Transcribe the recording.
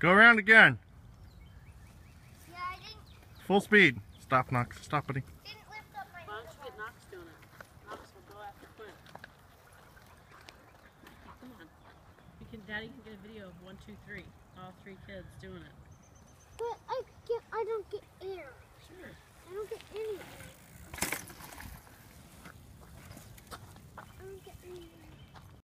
Go around again. Yeah, Full speed. Stop, Knox. Stop, buddy. Daddy can get a video of one, two, three. All three kids doing it.